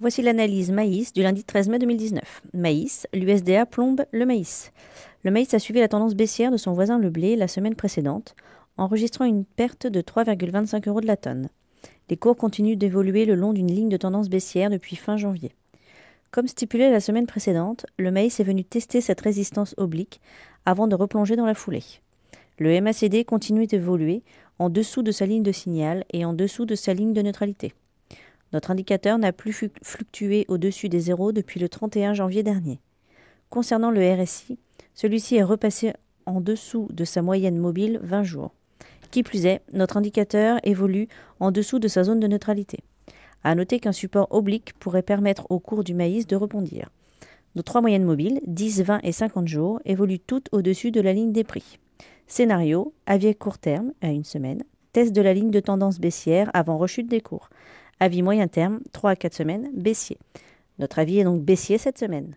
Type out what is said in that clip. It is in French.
Voici l'analyse maïs du lundi 13 mai 2019. Maïs, l'USDA plombe le maïs. Le maïs a suivi la tendance baissière de son voisin le blé la semaine précédente, enregistrant une perte de 3,25 euros de la tonne. Les cours continuent d'évoluer le long d'une ligne de tendance baissière depuis fin janvier. Comme stipulé la semaine précédente, le maïs est venu tester cette résistance oblique avant de replonger dans la foulée. Le MACD continue d'évoluer en dessous de sa ligne de signal et en dessous de sa ligne de neutralité. Notre indicateur n'a plus fluctué au-dessus des zéros depuis le 31 janvier dernier. Concernant le RSI, celui-ci est repassé en dessous de sa moyenne mobile 20 jours. Qui plus est, notre indicateur évolue en dessous de sa zone de neutralité. À noter qu'un support oblique pourrait permettre au cours du maïs de rebondir. Nos trois moyennes mobiles, 10, 20 et 50 jours, évoluent toutes au-dessus de la ligne des prix. Scénario, avis court terme, à une semaine, test de la ligne de tendance baissière avant rechute des cours. Avis moyen terme, 3 à 4 semaines, baissier. Notre avis est donc baissier cette semaine.